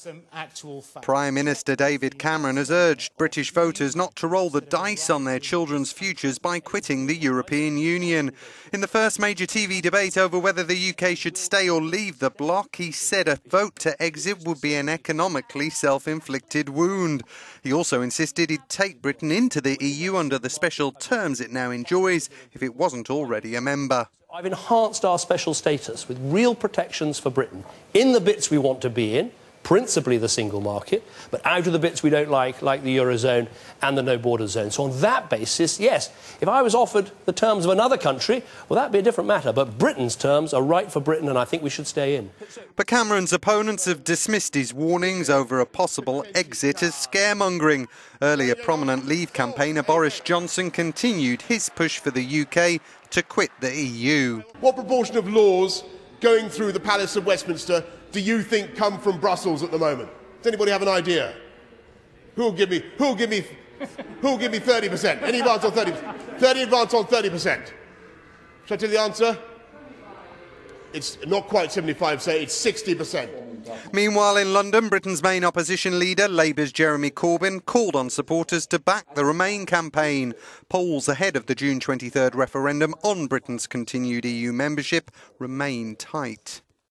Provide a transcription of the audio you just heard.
Some actual facts. Prime Minister David Cameron has urged British voters not to roll the dice on their children's futures by quitting the European Union. In the first major TV debate over whether the UK should stay or leave the bloc, he said a vote to exit would be an economically self inflicted wound. He also insisted he'd take Britain into the EU under the special terms it now enjoys if it wasn't already a member. I've enhanced our special status with real protections for Britain in the bits we want to be in principally the single market, but out of the bits we don't like, like the Eurozone and the no border zone. So, on that basis, yes, if I was offered the terms of another country, well, that'd be a different matter. But Britain's terms are right for Britain, and I think we should stay in. But Cameron's opponents have dismissed his warnings over a possible exit as scaremongering. Earlier, prominent Leave campaigner Boris Johnson continued his push for the UK to quit the EU. What proportion of laws going through the Palace of Westminster do you think come from Brussels at the moment? Does anybody have an idea? Who'll give me, who'll give me, who'll give me 30%? Any advance on 30%? 30 advance on 30%. Shall I tell you the answer? It's not quite 75, say it's 60%. Meanwhile, in London, Britain's main opposition leader, Labour's Jeremy Corbyn, called on supporters to back the Remain campaign. Polls ahead of the June 23rd referendum on Britain's continued EU membership remain tight.